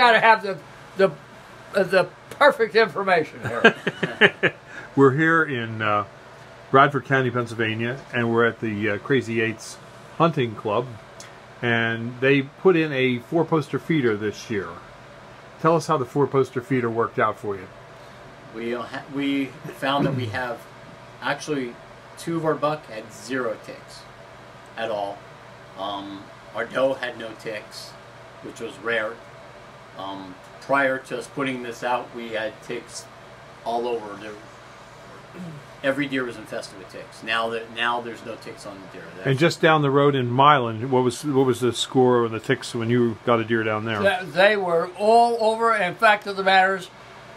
got to have the the uh, the perfect information here. We're here in uh, Bradford County, Pennsylvania, and we're at the uh, Crazy Eights Hunting Club, and they put in a four-poster feeder this year. Tell us how the four-poster feeder worked out for you. We uh, we found that we have actually two of our buck had zero ticks at all. Um, our doe had no ticks, which was rare. Um, prior to us putting this out, we had ticks all over. There, every deer was infested with ticks. Now that now there's no ticks on the deer. That's, And just down the road in Milan, what was what was the score of the ticks when you got a deer down there? They were all over. In fact of the matter is,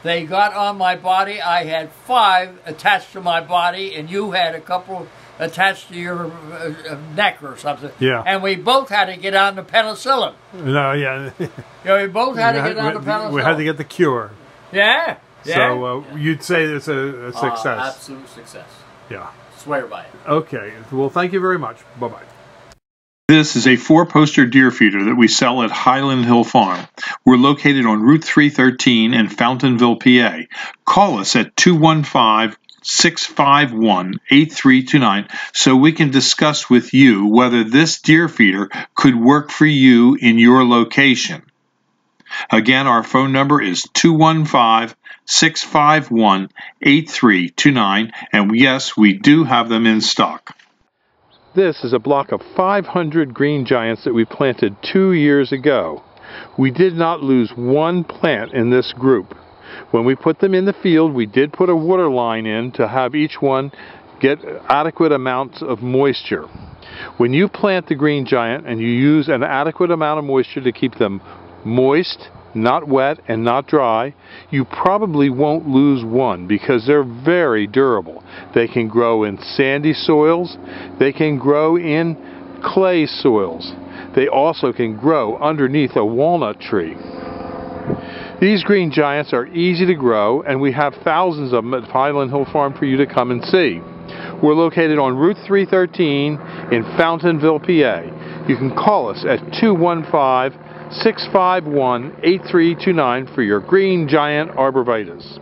they got on my body. I had five attached to my body, and you had a couple attached to your uh, uh, neck or something. Yeah. And we both had to get on the penicillin. No, yeah, You know, we both had to get on the penicillin. we had to get the cure. Yeah. Yeah. So uh, you'd say it's a, a uh, success. absolute success. yeah. Swear by it. Okay. Well, thank you very much. Bye bye. This is a four poster deer feeder that we sell at Highland Hill Farm. We're located on Route 313 in Fountainville, PA. Call us at 215 651 8329 so we can discuss with you whether this deer feeder could work for you in your location. Again, our phone number is 215 651 8329, and yes, we do have them in stock. This is a block of 500 green giants that we planted two years ago. We did not lose one plant in this group. When we put them in the field, we did put a water line in to have each one get adequate amounts of moisture. When you plant the green giant and you use an adequate amount of moisture to keep them moist, not wet, and not dry, you probably won't lose one because they're very durable. They can grow in sandy soils, they can grow in clay soils. They also can grow underneath a walnut tree. These green giants are easy to grow, and we have thousands of them at Highland Hill Farm for you to come and see. We're located on Route 313 in Fountainville, PA. You can call us at 215 651 8329 for your green giant arborvitaes.